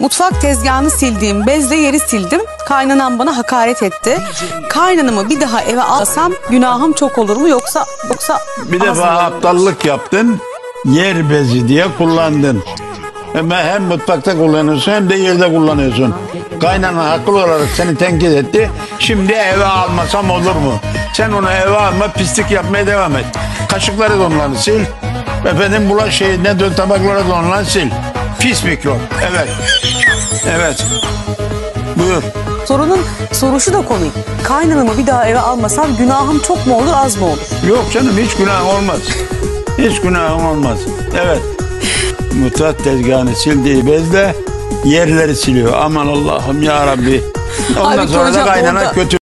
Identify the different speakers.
Speaker 1: Mutfak tezgahını sildiğim bezle yeri sildim. Kaynanam bana hakaret etti. Kaynanamı bir daha eve alsam günahım çok olur mu yoksa yoksa
Speaker 2: Bir defa
Speaker 1: olur?
Speaker 2: aptallık yaptın. Yer bezi diye kullandın. Hem, hem mutfakta kullanıyorsun hem de yerde kullanıyorsun. Kaynana haklı olarak seni tenkit etti. Şimdi eve almasam olur mu? Sen onu eve alma pislik yapmaya devam et. Kaşıkları da onları sil. Efendim bulaş şey ne dön tabakları da onları sil. Pis mikrop. Evet. Evet. Buyur.
Speaker 1: Sorunun sorusu da konuyu. Kaynanamı bir daha eve almasam günahım çok mu olur az mı olur?
Speaker 2: Yok canım hiç günah olmaz. Hiç günahım olmaz. Evet. Mutfak tezgahını sildiği bezle yerleri siliyor. Aman Allah'ım ya Rabbi. Ondan
Speaker 1: Halbuki
Speaker 2: sonra da kaynana
Speaker 1: orada-
Speaker 2: kötü